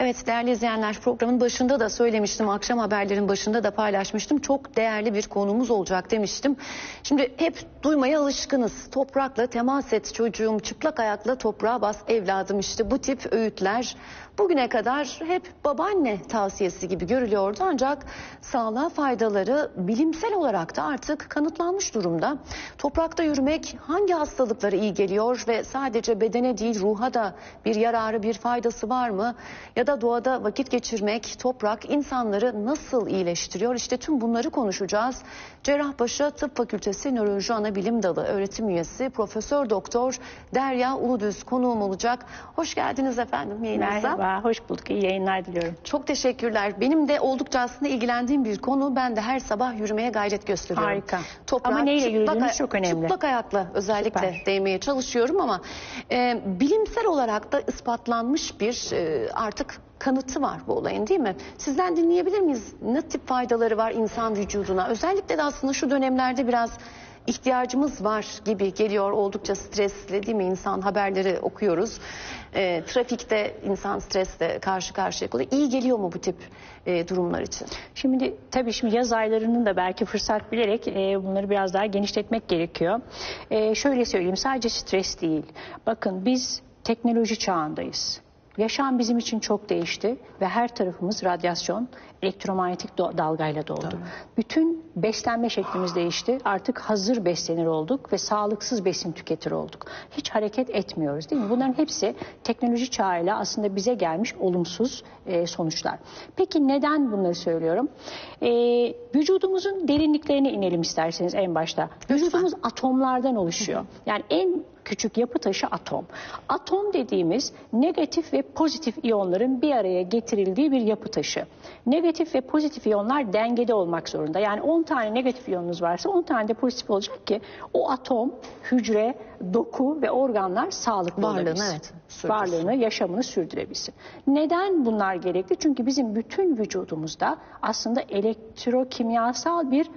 Evet değerli izleyenler programın başında da söylemiştim akşam haberlerin başında da paylaşmıştım. Çok değerli bir konumuz olacak demiştim. Şimdi hep duymaya alışkınız. Toprakla temas et çocuğum çıplak ayakla toprağa bas evladım işte. Bu tip öğütler bugüne kadar hep babaanne tavsiyesi gibi görülüyordu ancak sağlığa faydaları bilimsel olarak da artık kanıtlanmış durumda. Toprakta yürümek hangi hastalıklara iyi geliyor ve sadece bedene değil ruha da bir yararı bir faydası var mı? Ya da doğada vakit geçirmek, toprak insanları nasıl iyileştiriyor? İşte tüm bunları konuşacağız. Cerrahpaşa Tıp Fakültesi Nöroloji Anabilim Dalı öğretim üyesi Profesör Doktor Derya Uludüz konuğum olacak. Hoş geldiniz efendim yayınımıza. Merhaba, hoş bulduk. İyi yayınlar diliyorum. Çok teşekkürler. Benim de oldukça aslında ilgilendiğim bir konu. Ben de her sabah yürümeye gayret gösteriyorum. Harika. Toprağa Ama neyle ay- çok önemli. Çıplak ayakla özellikle Süper. değmeye çalışıyorum ama e, bilimsel olarak da ispatlanmış bir e, artık kanıtı var bu olayın değil mi? Sizden dinleyebilir miyiz? Ne tip faydaları var insan vücuduna? Özellikle de aslında şu dönemlerde biraz ihtiyacımız var gibi geliyor. Oldukça stresli değil mi insan haberleri okuyoruz. E, trafikte insan stresle karşı karşıya kalıyor. İyi geliyor mu bu tip e, durumlar için? Şimdi tabii şimdi yaz aylarının da belki fırsat bilerek e, bunları biraz daha genişletmek gerekiyor. E, şöyle söyleyeyim, sadece stres değil. Bakın biz teknoloji çağındayız. Yaşam bizim için çok değişti ve her tarafımız radyasyon, elektromanyetik dalgayla doldu. Bütün beslenme şeklimiz değişti. Artık hazır beslenir olduk ve sağlıksız besin tüketir olduk. Hiç hareket etmiyoruz değil mi? Bunların hepsi teknoloji çağıyla aslında bize gelmiş olumsuz e, sonuçlar. Peki neden bunları söylüyorum? E, vücudumuzun derinliklerine inelim isterseniz en başta. Vücudumuz atomlardan oluşuyor. Yani en küçük yapı taşı atom. Atom dediğimiz negatif ve pozitif iyonların bir araya getirildiği bir yapı taşı. Negatif ve pozitif iyonlar dengede olmak zorunda. Yani 10 tane negatif iyonunuz varsa 10 tane de pozitif olacak ki o atom, hücre, doku ve organlar sağlıklı Varlığını, olabilsin. evet, sürdürsün. Varlığını, yaşamını sürdürebilsin. Neden bunlar gerekli? Çünkü bizim bütün vücudumuzda aslında elektrokimyasal bir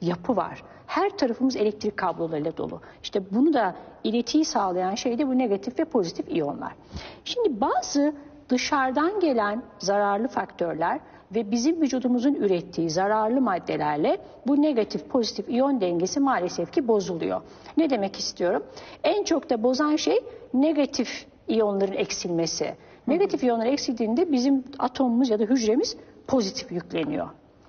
yapı var. Her tarafımız elektrik kablolarıyla dolu. İşte bunu da iletiyi sağlayan şey de bu negatif ve pozitif iyonlar. Şimdi bazı dışarıdan gelen zararlı faktörler ve bizim vücudumuzun ürettiği zararlı maddelerle bu negatif pozitif iyon dengesi maalesef ki bozuluyor. Ne demek istiyorum? En çok da bozan şey negatif iyonların eksilmesi. Negatif iyonlar eksildiğinde bizim atomumuz ya da hücremiz pozitif yükleniyor.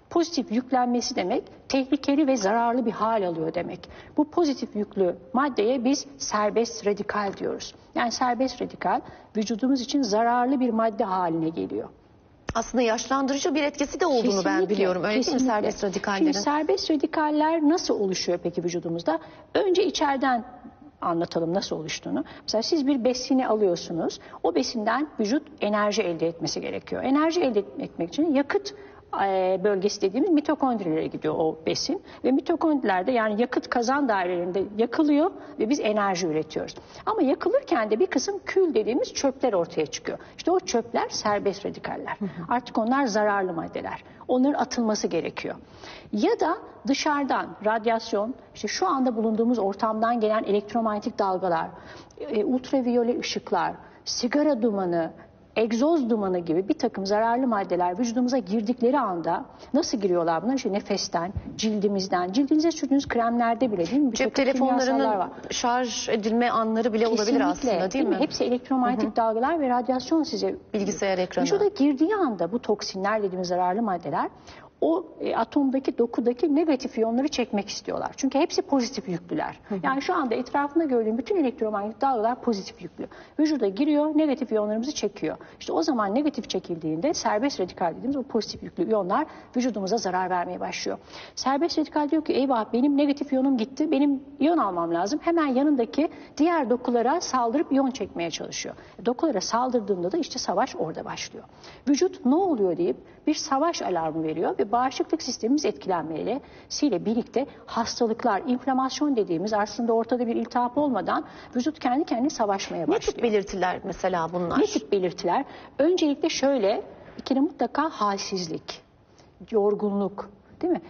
Pozitif yüklenmesi demek tehlikeli ve zararlı bir hal alıyor demek. Bu pozitif yüklü maddeye biz serbest radikal diyoruz. Yani serbest radikal vücudumuz için zararlı bir madde haline geliyor. Aslında yaşlandırıcı bir etkisi de olduğunu ben Kesinlikle, biliyorum. Öyle değil mi kesinlikle. serbest radikallerin? Şimdi serbest radikaller nasıl oluşuyor peki vücudumuzda? Önce içeriden anlatalım nasıl oluştuğunu. Mesela siz bir besini alıyorsunuz. O besinden vücut enerji elde etmesi gerekiyor. Enerji elde etmek için yakıt bölgesi dediğimiz mitokondrilere gidiyor o besin ve mitokondrilerde yani yakıt kazan dairelerinde yakılıyor ve biz enerji üretiyoruz. Ama yakılırken de bir kısım kül dediğimiz çöpler ortaya çıkıyor. İşte o çöpler serbest radikaller. Artık onlar zararlı maddeler. Onların atılması gerekiyor. Ya da dışarıdan radyasyon, işte şu anda bulunduğumuz ortamdan gelen elektromanyetik dalgalar, e, ultraviyole ışıklar, sigara dumanı, egzoz dumanı gibi bir takım zararlı maddeler vücudumuza girdikleri anda nasıl giriyorlar bunlar? İşte nefesten, cildimizden, cildinize sürdüğünüz kremlerde bile değil mi? Bir Cep telefonlarının var. şarj edilme anları bile olabilir Kesinlikle, aslında değil mi? Hepsi elektromanyetik dalgalar ve radyasyon size Bilgisayar ekranı. Vücuda girdiği anda bu toksinler dediğimiz zararlı maddeler o e, atomdaki dokudaki negatif iyonları çekmek istiyorlar. Çünkü hepsi pozitif yüklüler. Yani şu anda etrafında gördüğüm bütün elektromanyetik dalgalar pozitif yüklü. Vücuda giriyor, negatif iyonlarımızı çekiyor. İşte o zaman negatif çekildiğinde serbest radikal dediğimiz o pozitif yüklü iyonlar vücudumuza zarar vermeye başlıyor. Serbest radikal diyor ki eyvah benim negatif iyonum gitti, benim iyon almam lazım. Hemen yanındaki diğer dokulara saldırıp iyon çekmeye çalışıyor. Dokulara saldırdığında da işte savaş orada başlıyor. Vücut ne oluyor deyip bir savaş alarmı veriyor ve bağışıklık sistemimiz etkilenmesiyle birlikte hastalıklar, inflamasyon dediğimiz aslında ortada bir iltihap olmadan vücut kendi kendine savaşmaya Ne başlıyor. tip belirtiler mesela bunlar? Ne tip belirtiler? Öncelikle şöyle, bir kere mutlaka halsizlik, yorgunluk, değil mi?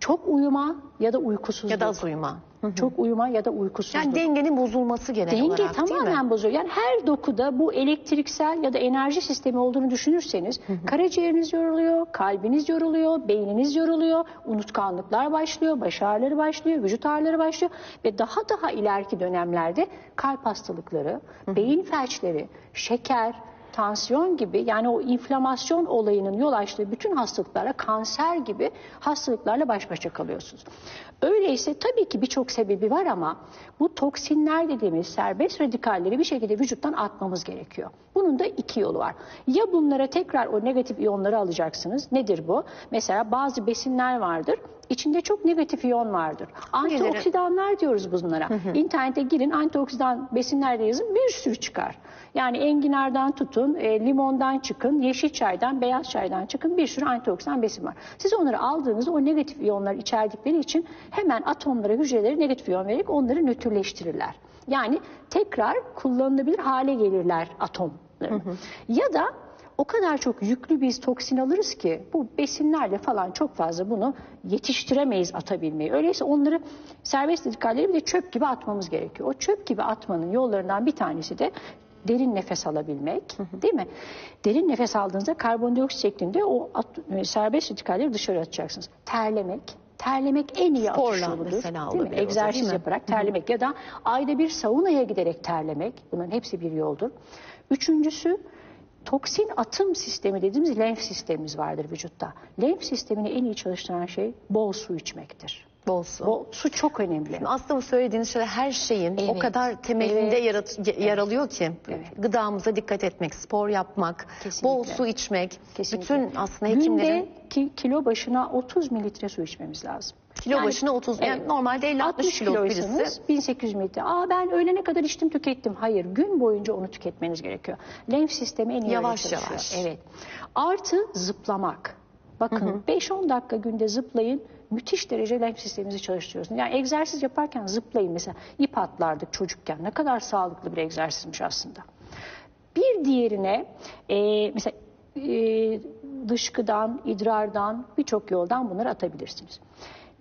Çok uyuma ya da uykusuzluk. Ya da az uyuma. Çok uyuma ya da uykusuzluk. Yani dengenin bozulması genel Denge olarak tamamen bozuyor. Yani her dokuda bu elektriksel ya da enerji sistemi olduğunu düşünürseniz karaciğeriniz yoruluyor, kalbiniz yoruluyor, beyniniz yoruluyor, unutkanlıklar başlıyor, baş ağrıları başlıyor, vücut ağrıları başlıyor ve daha daha ileriki dönemlerde kalp hastalıkları, beyin felçleri, şeker, tansiyon gibi yani o inflamasyon olayının yol açtığı bütün hastalıklarla kanser gibi hastalıklarla baş başa kalıyorsunuz. Öyleyse tabii ki birçok sebebi var ama bu toksinler dediğimiz serbest radikalleri bir şekilde vücuttan atmamız gerekiyor. Bunun da iki yolu var. Ya bunlara tekrar o negatif iyonları alacaksınız. Nedir bu? Mesela bazı besinler vardır. İçinde çok negatif iyon vardır. Antioksidanlar diyoruz bunlara. İnternete girin antioksidan besinler de yazın bir sürü çıkar. Yani enginardan tutun, e, limondan çıkın, yeşil çaydan, beyaz çaydan çıkın bir sürü antioksidan besin var. Siz onları aldığınızda o negatif iyonlar içerdikleri için hemen atomlara, hücrelere negatif iyon vererek onları nötrleştirirler. Yani tekrar kullanılabilir hale gelirler atomları. Ya da o kadar çok yüklü biz toksin alırız ki bu besinlerle falan çok fazla bunu yetiştiremeyiz atabilmeyi. Öyleyse onları serbest radikalleri bir de çöp gibi atmamız gerekiyor. O çöp gibi atmanın yollarından bir tanesi de derin nefes alabilmek değil mi? Derin nefes aldığınızda karbondioksit şeklinde o at- e, serbest radikalleri dışarı atacaksınız. Terlemek, terlemek en iyi Sporla atış yoludur. mesela değil mi? Egzersiz değil mi? yaparak terlemek ya da ayda bir saunaya giderek terlemek. Bunların hepsi bir yoldur. Üçüncüsü toksin atım sistemi dediğimiz lenf sistemimiz vardır vücutta. Lenf sistemini en iyi çalıştıran şey bol su içmektir. Bol su. Bol, su çok önemli. Aslında bu söylediğiniz şeyler her şeyin o Evet. kadar temelinde Evet. yarat- yer alıyor ki. Evet. Gıdamıza dikkat etmek, spor yapmak, Kesinlikle. bol su içmek. Kesinlikle. Bütün aslında hekimlerin Günde ki, kilo başına 30 mililitre su içmemiz lazım. Kilo başına 30 yani evet. normalde 50-60 60 kilo kiloysanız birisi. 1800 mililitre. Aa ben öğlene kadar içtim tükettim. Hayır gün boyunca onu tüketmeniz gerekiyor. Lenf sistemi en iyi Yavaş yavaş. Evet. Artı zıplamak. Bakın 5-10 dakika günde zıplayın. Müthiş derece lenf sisteminizi çalıştırıyorsunuz. Yani egzersiz yaparken zıplayın mesela. ip atlardık çocukken. Ne kadar sağlıklı bir egzersizmiş aslında. Bir diğerine e, mesela e, dışkıdan, idrardan birçok yoldan bunları atabilirsiniz.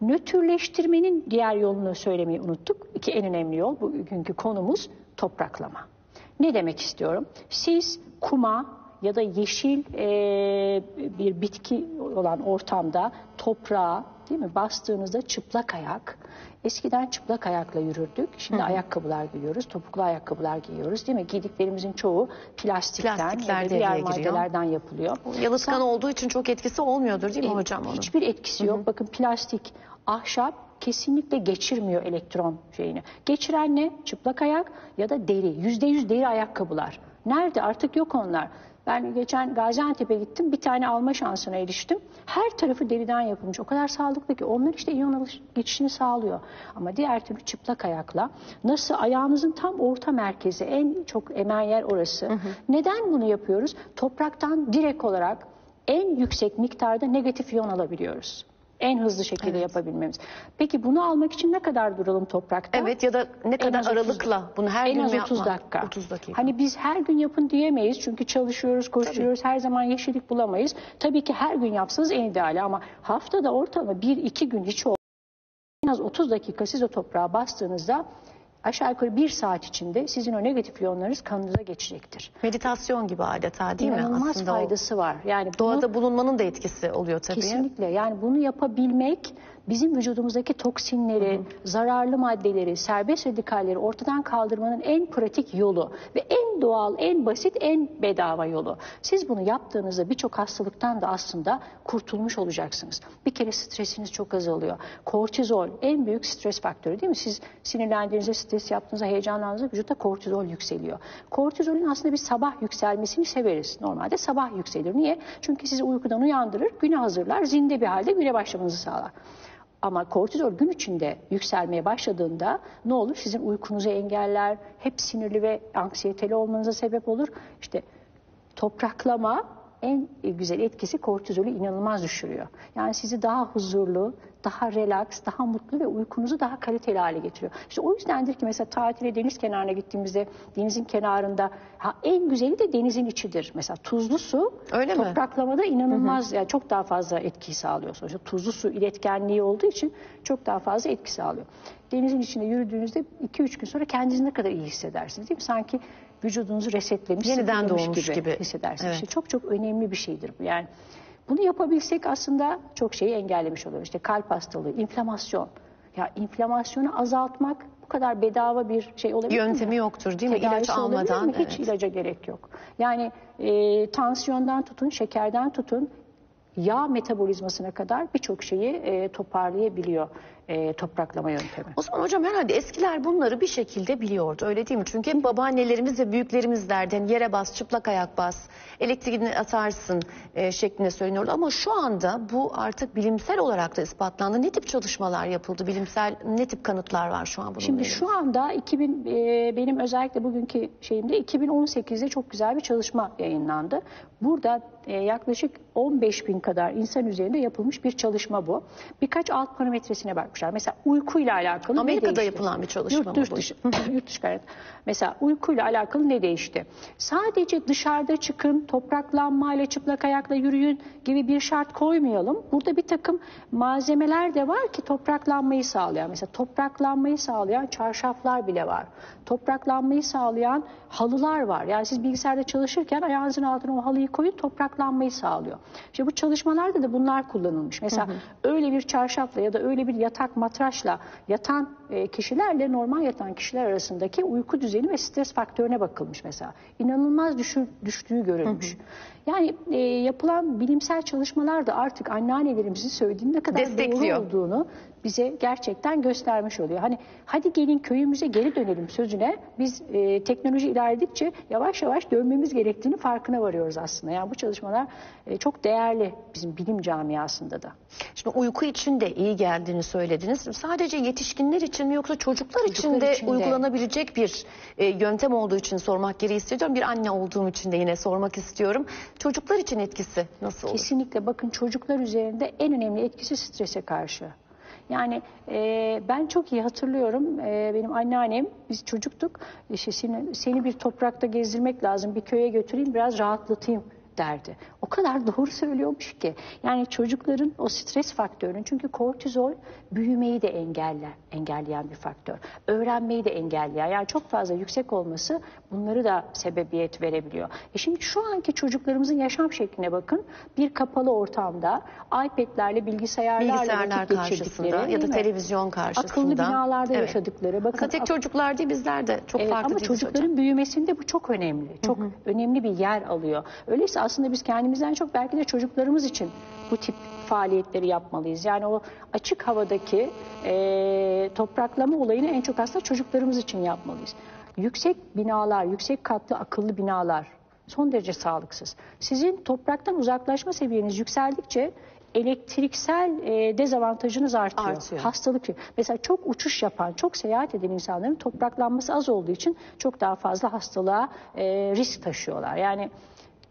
Nötrleştirmenin diğer yolunu söylemeyi unuttuk. Ki en önemli yol bugünkü konumuz topraklama. Ne demek istiyorum? Siz kuma ya da yeşil e, bir bitki olan ortamda toprağa değil mi bastığınızda çıplak ayak Eskiden çıplak ayakla yürürdük. Şimdi ayakkabılar giyiyoruz. Topuklu ayakkabılar giyiyoruz değil mi? Giydiklerimizin çoğu plastikten Plastikler ya da diğer maddelerden yapılıyor. Yalıtkan olduğu için çok etkisi olmuyordur değil mi Evet, hocam onun? Hiçbir etkisi yok. Bakın plastik, ahşap kesinlikle geçirmiyor elektron şeyini. Geçiren ne? Çıplak ayak ya da deri. Yüzde yüz deri ayakkabılar. Nerede? Artık yok onlar. Ben geçen Gaziantep'e gittim. Bir tane alma şansına eriştim. Her tarafı deriden yapılmış. O kadar sağlıklı ki onlar işte iyon geçişini sağlıyor. Ama diğer türlü çıplak ayakla nasıl ayağınızın tam orta merkezi en çok emen yer orası. Neden bunu yapıyoruz? Topraktan direkt olarak en yüksek miktarda negatif iyon alabiliyoruz. En hızlı şekilde yapabilmemiz. Peki bunu almak için ne kadar duralım toprakta? Evet ya da ne kadar az 30 aralıkla bunu her en gün az mü 30 yapmak? dakika. 30 dakika. Hani biz her gün yapın diyemeyiz çünkü çalışıyoruz, koşturuyoruz, her zaman yeşillik bulamayız. Tabii ki her gün yapsanız en ideali ama haftada ortalama 1-2 gün hiç olmaz. En az 30 dakika siz o toprağa bastığınızda aşağı yukarı bir saat içinde sizin o negatif iyonlarınız kanınıza geçecektir. Meditasyon gibi adeta değil mi? İnanılmaz Aslında o faydası var. Yani bunu- doğada bulunmanın da etkisi oluyor tabii. Kesinlikle yani bunu yapabilmek bizim vücudumuzdaki toksinleri, zararlı maddeleri, serbest radikalleri ortadan kaldırmanın en pratik yolu ve en doğal, en basit, en bedava yolu. Siz bunu yaptığınızda birçok hastalıktan da aslında kurtulmuş olacaksınız. Bir kere stresiniz çok azalıyor. Kortizol en büyük stres faktörü değil mi? Siz sinirlendiğinizde, stres yaptığınızda, heyecanlandığınızda vücutta kortizol yükseliyor. Kortizolün aslında bir sabah yükselmesini severiz. Normalde sabah yükselir. Niye? Çünkü sizi uykudan uyandırır, güne hazırlar, zinde bir halde güne başlamanızı sağlar. Ama kortizol gün içinde yükselmeye başladığında ne olur? Sizin uykunuzu engeller, hep sinirli ve anksiyeteli olmanıza sebep olur. İşte topraklama en güzel etkisi kortizolü inanılmaz düşürüyor. Yani sizi daha huzurlu, daha relax, daha mutlu ve uykunuzu daha kaliteli hale getiriyor. İşte o yüzdendir ki mesela tatile deniz kenarına gittiğimizde denizin kenarında ha, en güzeli de denizin içidir. Mesela tuzlu su Öyle mi? topraklamada inanılmaz yani çok daha fazla etki sağlıyor sonuçta. Tuzlu su iletkenliği olduğu için çok daha fazla etki sağlıyor. Denizin içinde yürüdüğünüzde 2-3 gün sonra kendinizi ne kadar iyi hissedersiniz değil mi? Sanki vücudunuzu resetlemiş, Yeniden doğmuş gibi. hissedersiniz. Evet. İşte çok çok önemli bir şeydir bu. Yani bunu yapabilsek aslında çok şeyi engellemiş oluyoruz. İşte kalp hastalığı, inflamasyon. Ya inflamasyonu azaltmak bu kadar bedava bir şey olabilir mi? Yöntemi yoktur değil mi? İlaç Tedavisi olabilir almadan. mi? Hiç evet. ilaca gerek yok. Yani e, tansiyondan tutun, şekerden tutun, yağ metabolizmasına kadar birçok şeyi e, toparlayabiliyor e, topraklama yöntemi. O zaman hocam herhalde eskiler bunları bir şekilde biliyordu öyle değil mi? Çünkü hep babaannelerimiz ve büyüklerimiz derdi hani yere bas, çıplak ayak bas, elektriğini atarsın e, şeklinde söyleniyordu. Ama şu anda bu artık bilimsel olarak da ispatlandı. Ne tip çalışmalar yapıldı? Bilimsel ne tip kanıtlar var şu an bununla Şimdi şu anda 2000 e, benim özellikle bugünkü şeyimde 2018'de çok güzel bir çalışma yayınlandı. Burada e, yaklaşık 15 bin kadar insan üzerinde yapılmış bir çalışma bu. Birkaç alt parametresine bakmışlar. Mesela uykuyla alakalı Amerika'da ne değişti? yapılan bir çalışma yurt, mı yurt dışı, yurt dışı kaynaklı. Mesela uykuyla alakalı ne değişti? Sadece dışarıda çıkın, topraklanmayla, çıplak ayakla yürüyün gibi bir şart koymayalım. Burada bir takım malzemeler de var ki topraklanmayı sağlayan. Mesela topraklanmayı sağlayan çarşaflar bile var. Topraklanmayı sağlayan halılar var. Yani siz bilgisayarda çalışırken ayağınızın altına o halıyı koyun topraklanmayı sağlıyor. İşte bu çalışmalarda da bunlar kullanılmış. Mesela öyle bir çarşafla ya da öyle bir yatak matraşla yatan e, kişilerle normal yatan kişiler arasındaki uyku düzeni ve stres faktörüne bakılmış mesela. İnanılmaz düşü, düştüğü görülmüş. Yani e, yapılan bilimsel çalışmalar da artık anneannelerimizin söylediğinin ne kadar doğru olduğunu bize gerçekten göstermiş oluyor. Hani hadi gelin köyümüze geri dönelim sözüne biz e, teknoloji ilerledikçe yavaş yavaş dönmemiz gerektiğini farkına varıyoruz aslında. Yani bu çalışmalar e, çok değerli bizim bilim camiasında da. Şimdi uyku için de iyi geldiğini söylediniz. Sadece yetişkinler için mi yoksa çocuklar, için Çocuklar de için de. uygulanabilecek bir e, yöntem olduğu için sormak gereği hissediyorum. Bir anne olduğum için de yine sormak istiyorum. Çocuklar için etkisi nasıl olur? Kesinlikle bakın çocuklar üzerinde en önemli etkisi strese karşı. Yani e, ben çok iyi hatırlıyorum. E, benim anneannem biz çocuktuk. İşte seni, seni bir toprakta gezdirmek lazım bir köye götüreyim biraz rahatlatayım derdi. O kadar doğru söylüyormuş ki. Yani çocukların o stres faktörünün çünkü kortizol büyümeyi de engeller, engelleyen bir faktör. Öğrenmeyi de engelleyen. Yani çok fazla yüksek olması bunları da sebebiyet verebiliyor. E şimdi şu anki çocuklarımızın yaşam şekline bakın. Bir kapalı ortamda iPad'lerle, bilgisayarlarla Bilgisayarlar karşısında ya da televizyon karşısında. Akıllı binalarda Evet. yaşadıkları. Bakın Aslında tek çocuklar değil bizler de çok Evet, farklı ama çocukların hocam. büyümesinde bu çok önemli. Çok önemli bir yer alıyor. Öyleyse aslında biz kendimizden çok belki de çocuklarımız için bu tip faaliyetleri yapmalıyız. Yani o açık havadaki e, topraklama olayını en çok aslında çocuklarımız için yapmalıyız. Yüksek binalar, yüksek katlı akıllı binalar son derece sağlıksız. Sizin topraktan uzaklaşma seviyeniz yükseldikçe elektriksel e, dezavantajınız artıyor. Artıyor. Hastalık. Mesela çok uçuş yapan, çok seyahat eden insanların topraklanması az olduğu için çok daha fazla hastalığa e, risk taşıyorlar. Yani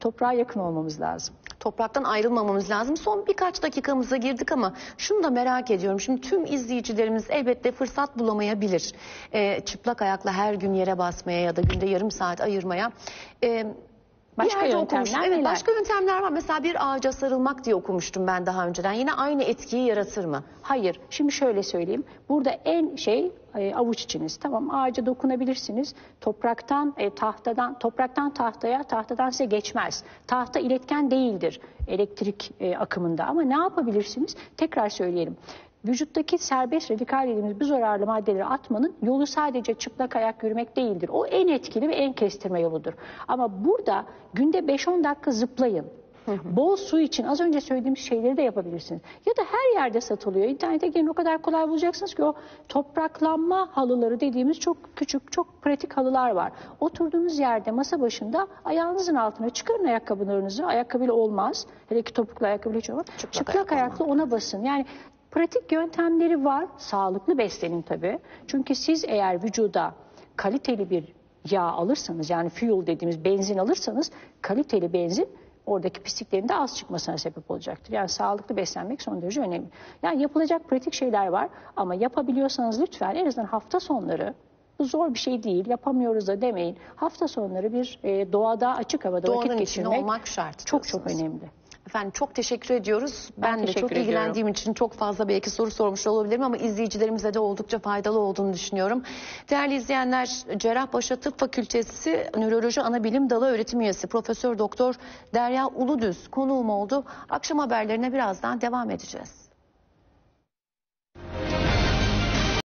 toprağa yakın olmamız lazım. Topraktan ayrılmamamız lazım. Son birkaç dakikamıza girdik ama şunu da merak ediyorum. Şimdi tüm izleyicilerimiz elbette fırsat bulamayabilir. Ee, çıplak ayakla her gün yere basmaya ya da günde yarım saat ayırmaya. Bir Başka yerde yöntemler okumuştum. Evet, neler? başka yöntemler var. Mesela bir ağaca sarılmak diye okumuştum ben daha önceden. Yine aynı etkiyi yaratır mı? Hayır. Şimdi şöyle söyleyeyim. Burada en şey e, avuç içiniz. Tamam ağaca dokunabilirsiniz. Topraktan e, tahtadan topraktan tahtaya, tahtadan size geçmez. Tahta iletken değildir elektrik e, akımında. Ama ne yapabilirsiniz? Tekrar söyleyelim. Vücuttaki serbest radikal dediğimiz bu zararlı maddeleri atmanın yolu sadece çıplak ayak yürümek değildir. O en etkili ve en kestirme yoludur. Ama burada günde 5-10 dakika zıplayın. Bol su için az önce söylediğim şeyleri de yapabilirsiniz. Ya da her yerde satılıyor. İnternete girin o kadar kolay bulacaksınız ki o topraklanma halıları dediğimiz çok küçük, çok pratik halılar var. Oturduğunuz yerde masa başında ayağınızın altına çıkarın ayakkabılarınızı. Ayakkabıyla olmaz. Hele ki topuklu ayakkabıyla hiç olmaz. Çıplak Çıplak, ayak ayakla ona basın. Yani pratik yöntemleri var. Sağlıklı beslenin tabii. Çünkü siz eğer vücuda kaliteli bir yağ alırsanız yani fuel dediğimiz benzin alırsanız kaliteli benzin oradaki pisliklerin de az çıkmasına sebep olacaktır. Yani sağlıklı beslenmek son derece önemli. Yani yapılacak pratik şeyler var ama yapabiliyorsanız lütfen en azından hafta sonları bu zor bir şey değil, yapamıyoruz da demeyin. Hafta sonları bir e, doğada, açık havada Doğanın vakit geçirmek olmak şart. çok çok önemli. Efendim çok teşekkür ediyoruz. Ben, de teşekkür çok ediyorum. ilgilendiğim için çok fazla belki soru sormuş olabilirim ama izleyicilerimize de oldukça faydalı olduğunu düşünüyorum. Değerli izleyenler, Cerrahpaşa Tıp Fakültesi Nöroloji Anabilim Dalı öğretim üyesi Profesör Doktor Derya Uludüz konuğum oldu. Akşam haberlerine birazdan devam edeceğiz.